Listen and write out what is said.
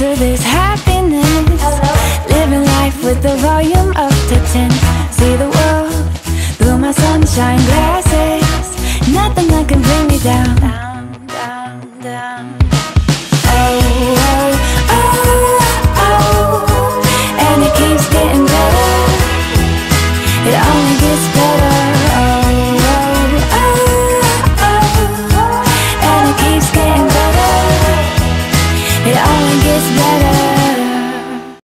to this happiness. Living life with the volume up to 10 See the world through my sunshine glasses. Nothing that can bring me down, down, down. Oh, oh, oh, oh. And it keeps getting better. It only gets better. It only gets better.